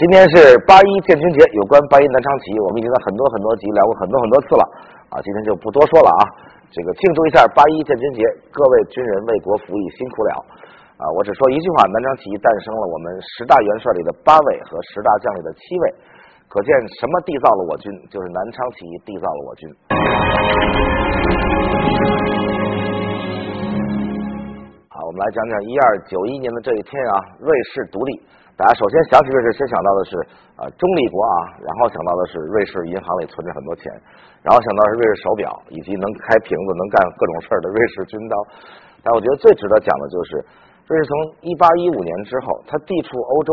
今天是八一建军节，有关八一南昌起义，我们已经在很多很多集聊过很多很多次了啊，今天就不多说了啊。这个庆祝一下八一建军节，各位军人为国服役辛苦了啊！我只说一句话，南昌起义诞生了我们十大元帅里的八位和十大将里的七位，可见什么缔造了我军，就是南昌起义缔造了我军。我们来讲讲一二九一年的这一天啊，瑞士独立。大家首先想起瑞士，先想到的是啊中立国啊，然后想到的是瑞士银行里存着很多钱，然后想到是瑞士手表以及能开瓶子、能干各种事儿的瑞士军刀。但我觉得最值得讲的就是，瑞士从一八一五年之后，它地处欧洲。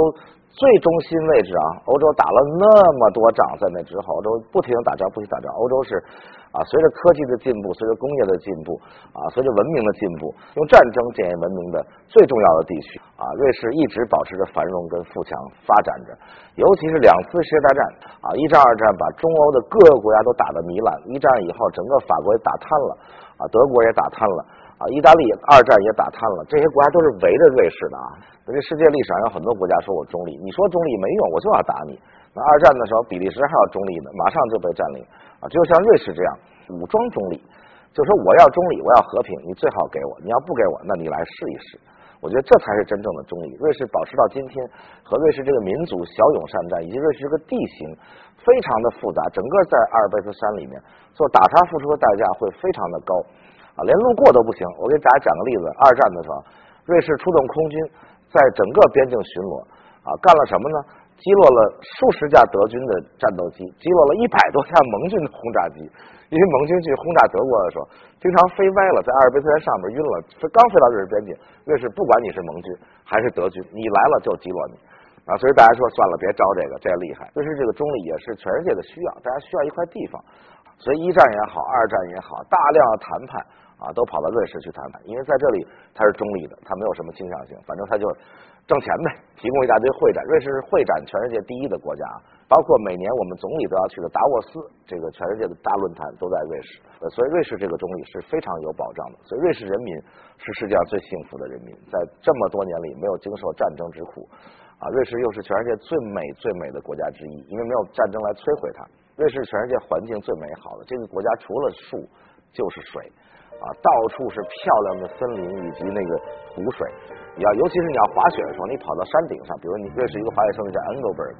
最中心位置啊，欧洲打了那么多仗，在那之后，欧洲不停打仗，不停打仗。欧洲是啊，随着科技的进步，随着工业的进步啊，随着文明的进步，用战争检验文明的最重要的地区啊，瑞士一直保持着繁荣跟富强发展着。尤其是两次世界大战啊，一战、二战把中欧的各个国家都打得糜烂。一战以后，整个法国也打瘫了啊，德国也打瘫了。啊，意大利二战也打瘫了，这些国家都是围着瑞士的啊。这世界历史上有很多国家说我中立，你说中立没用，我就要打你。那二战的时候，比利时还要中立呢，马上就被占领啊。只有像瑞士这样武装中立，就说我要中立，我要和平，你最好给我，你要不给我，那你来试一试。我觉得这才是真正的中立。瑞士保持到今天，和瑞士这个民族骁勇善战，以及瑞士这个地形非常的复杂，整个在阿尔卑斯山里面做打他付出的代价会非常的高。啊，连路过都不行。我给大家讲个例子：二战的时候，瑞士出动空军在整个边境巡逻，啊，干了什么呢？击落了数十架德军的战斗机，击落了一百多架盟军的轰炸机。因为盟军去轰炸德国的时候，经常飞歪了，在阿尔卑斯山上面晕了。刚飞到瑞士边境，瑞士不管你是盟军还是德军，你来了就击落你。啊，所以大家说算了，别招这个，这厉害。瑞士这个中立也是全世界的需要，大家需要一块地方。所以一战也好，二战也好，大量的谈判。啊，都跑到瑞士去谈判，因为在这里它是中立的，它没有什么倾向性，反正它就挣钱呗，提供一大堆会展。瑞士是会展全世界第一的国家，包括每年我们总理都要去的达沃斯，这个全世界的大论坛都在瑞士，所以瑞士这个中立是非常有保障的。所以瑞士人民是世界上最幸福的人民，在这么多年里没有经受战争之苦，啊，瑞士又是全世界最美最美的国家之一，因为没有战争来摧毁它。瑞士全世界环境最美好的这个国家，除了树就是水。啊，到处是漂亮的森林以及那个湖水。你要，尤其是你要滑雪的时候，你跑到山顶上，比如你认识一个滑雪胜地叫 Engelberg，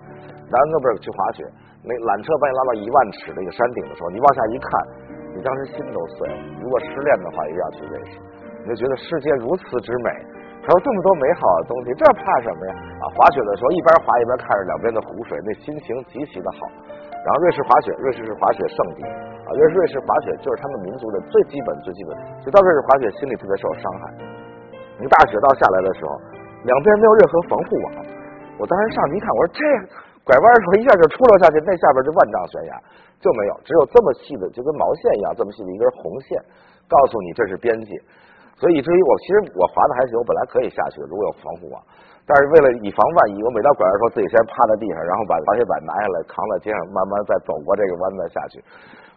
到 Engelberg 去滑雪，那缆车把你拉到一万尺那个山顶的时候，你往下一看，你当时心都碎了。如果失恋的话，一定要去瑞士，你就觉得世界如此之美，还有这么多美好的东西，这怕什么呀？啊，滑雪的时候一边滑一边看着两边的湖水，那心情极其的好。然后瑞士滑雪，瑞士是滑雪圣地啊。瑞士瑞士滑雪就是他们民族的最基本最基本。就到瑞士滑雪，心里特别受伤害。你大雪道下来的时候，两边没有任何防护网。我当时上去一看，我说这拐弯的时候一下就出溜下去，那下边就万丈悬崖，就没有，只有这么细的，就跟毛线一样这么细的一根红线，告诉你这是边界。所以以至于我其实我滑的还行，我本来可以下去的，如果有防护网。但是为了以防万一，我每到拐弯的时候自己先趴在地上，然后把滑雪板拿下来扛在肩上，慢慢再走过这个弯再下去。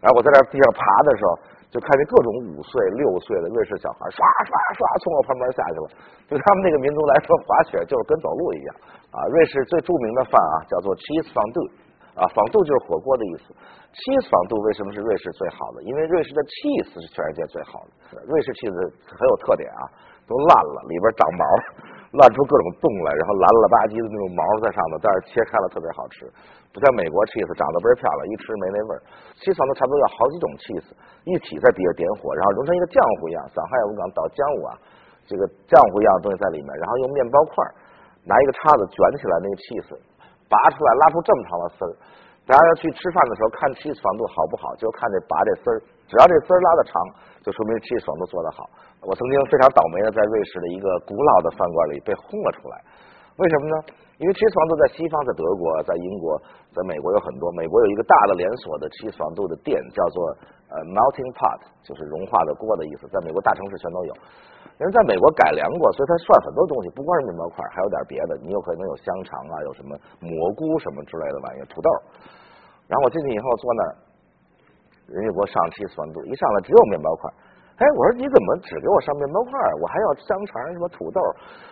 然后我在这地上爬的时候，就看见各种五岁、六岁的瑞士小孩唰唰唰从我旁边下去了。对他们那个民族来说，滑雪就是跟走路一样啊。瑞士最著名的饭啊，叫做 cheese fondue 啊，fondue 就是火锅的意思。cheese fondue 为什么是瑞士最好的？因为瑞士的 cheese 是全世界最好的。瑞士 cheese 很有特点啊，都烂了，里边长毛。乱出各种洞来，然后蓝了吧唧的那种毛在上头，但是切开了特别好吃，不像美国 cheese 长得倍儿漂亮，一吃没那味儿。cheese 都差不多要好几种 cheese 一起在底下点火，然后融成一个浆糊一样，上海我们讲倒浆糊啊，这个浆糊一样的东西在里面，然后用面包块拿一个叉子卷起来那个 cheese，拔出来拉出这么长的丝。大家要去吃饭的时候看 cheese 防度好不好，就看这拔这丝儿，只要这丝儿拉的长，就说明 cheese 防度做得好。我曾经非常倒霉的在瑞士的一个古老的饭馆里被轰了出来，为什么呢？因为 cheese 防度在西方，在德国，在英国，在美国有很多。美国有一个大的连锁的 cheese 防度的店，叫做呃 melting pot，就是融化的锅的意思，在美国大城市全都有。因为在美国改良过，所以它涮很多东西，不光是面包块，还有点别的。你有可能有香肠啊，有什么蘑菇什么之类的玩意儿，土豆。然后我进去以后坐那儿，人家给我上 cheese 防度，一上来只有面包块。哎，我说你怎么只给我上面包块我还要香肠什么土豆，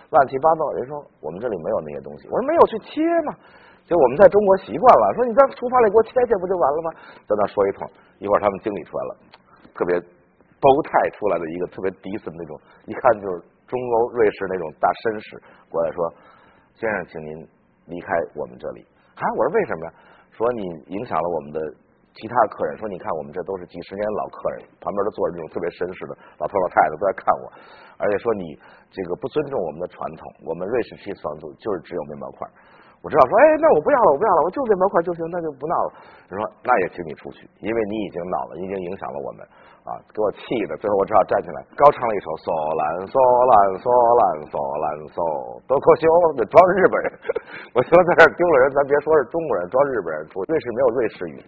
乱七八糟。人说我们这里没有那些东西。我说没有去切嘛？就我们在中国习惯了，说你在厨房里给我切切不就完了吗？在那说一通，一会儿他们经理出来了，特别包泰出来的一个特别低森那种，一看就是中欧瑞士那种大绅士过来说：“先生，请您离开我们这里。”啊，我说为什么呀？说你影响了我们的。其他客人说：“你看，我们这都是几十年老客人，旁边都坐着那种特别绅士的老头老太太都在看我，而且说你这个不尊重我们的传统，我们瑞士吃方子就是只有面包块。我知道说，哎，那我不要了，我不要了，我就面包块就行，那就不闹了。他说，那也请你出去，因为你已经闹了，已经影响了我们啊，给我气的，最后我只好站起来，高唱了一首嗦兰嗦兰嗦兰嗦兰嗦，多可惜，得装日本人。我说在这丢了人，咱别说是中国人，装日本人出，瑞士没有瑞士语。”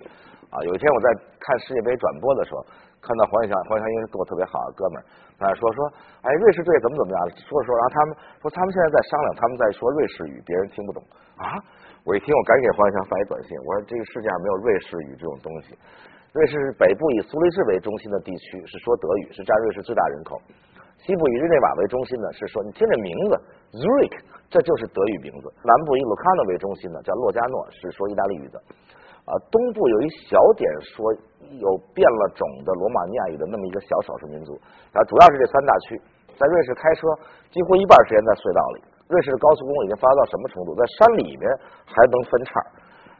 啊，有一天我在看世界杯转播的时候，看到黄伟翔，黄伟翔因为跟我特别好的哥们儿，他说说，哎，瑞士队怎么怎么样，说着说，然后他们说他们现在在商量，他们在说瑞士语，别人听不懂啊。我一听，我赶紧给黄伟翔发一短信，我说这个世界上没有瑞士语这种东西。瑞士北部以苏黎世为中心的地区，是说德语，是占瑞士最大人口。西部以日内瓦为中心的，是说你听这名字 Zurich，这就是德语名字。南部以卢卡诺为中心的，叫洛加诺，是说意大利语的。啊，东部有一小点说有变了种的罗马尼亚语的那么一个小少数民族，啊，主要是这三大区，在瑞士开车几乎一半时间在隧道里。瑞士的高速公路已经发达到什么程度？在山里面还能分叉。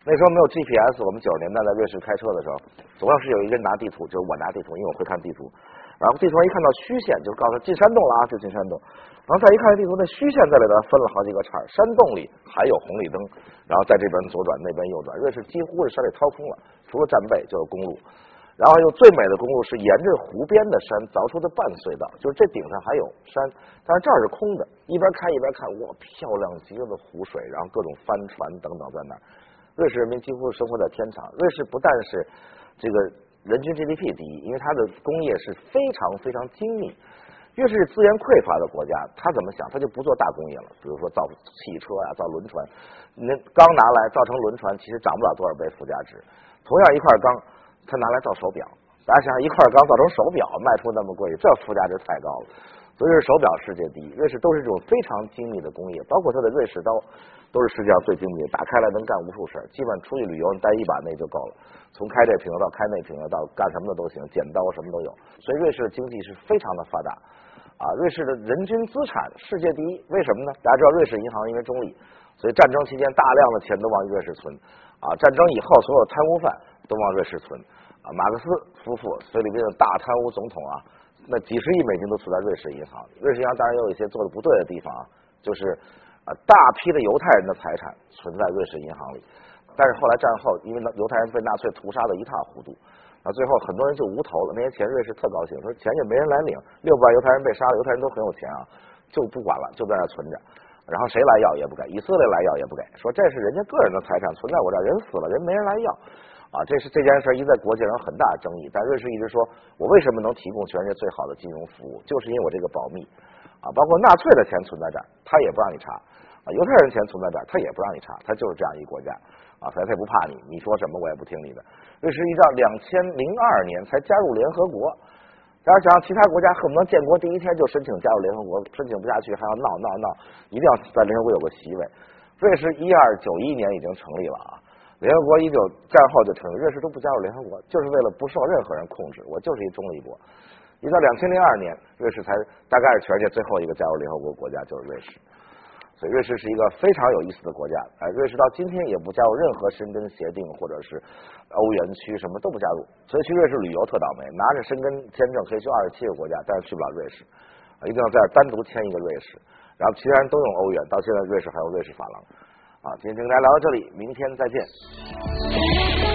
那时候没有 GPS，我们九十年代在瑞士开车的时候，总要是有一个人拿地图，就是我拿地图，因为我会看地图。然后地图上一看到虚线，就告诉他进山洞了啊，就进山洞。然后再一看地图，那虚线在里边分了好几个叉，山洞里还有红绿灯。然后在这边左转，那边右转。瑞士几乎是山里掏空了，除了战备就是公路。然后又最美的公路是沿着湖边的山凿出的半隧道，就是这顶上还有山，但是这儿是空的。一边开一边看，哇，漂亮极了的湖水，然后各种帆船等等在那儿。瑞士人民几乎生活在天堂。瑞士不但是这个人均 GDP 第一，因为它的工业是非常非常精密。越是资源匮乏的国家，他怎么想？他就不做大工业了。比如说造汽车啊，造轮船，那钢拿来造成轮船，其实涨不了多少倍附加值。同样一块钢，他拿来造手表，大家想想，一块钢造成手表卖出那么贵，这附加值太高了。瑞士手表世界第一。瑞士都是这种非常精密的工业，包括它的瑞士刀，都是世界上最精密的，打开来能干无数事儿。基本上出去旅游，你带一把那就够了。从开这瓶子到开那瓶子到干什么的都行，剪刀什么都有。所以瑞士的经济是非常的发达。啊，瑞士的人均资产世界第一，为什么呢？大家知道瑞士银行因为中立，所以战争期间大量的钱都往瑞士存。啊，战争以后所有贪污犯都往瑞士存。啊，马克思夫妇菲律宾的大贪污总统啊，那几十亿美金都存在瑞士银行。瑞士银行当然也有一些做的不对的地方啊，就是啊大批的犹太人的财产存在瑞士银行里，但是后来战后因为犹太人被纳粹屠杀的一塌糊涂。啊，最后很多人就无头了。那些钱瑞士特高兴，说钱就没人来领。六百万犹太人被杀了，犹太人都很有钱啊，就不管了，就在那存着。然后谁来要也不给，以色列来要也不给，说这是人家个人的财产，存在我这，人死了，人没人来要。啊，这是这件事一在国际上很大的争议。但瑞士一直说，我为什么能提供全世界最好的金融服务，就是因为我这个保密。啊，包括纳粹的钱存在这儿，他也不让你查。啊，犹太人钱存在这儿，他也不让你查，他就是这样一个国家。啊，反正他也不怕你，你说什么我也不听你的。瑞士依照两千零二年才加入联合国，大家想想，其他国家恨不得建国第一天就申请加入联合国，申请不下去还要闹闹闹，一定要在联合国有个席位。瑞士一二九一年已经成立了啊，联合国一九战后就成立，瑞士都不加入联合国，就是为了不受任何人控制，我就是一中立国。一到两千零二年，瑞士才大概是全世界最后一个加入联合国国家，就是瑞士。所以瑞士是一个非常有意思的国家，哎，瑞士到今天也不加入任何申根协定或者是欧元区，什么都不加入。所以去瑞士旅游特倒霉，拿着申根签证可以去二十七个国家，但是去不了瑞士，一定要在单独签一个瑞士。然后其他人都用欧元，到现在瑞士还有瑞士法郎。好，今天就跟大家聊到这里，明天再见。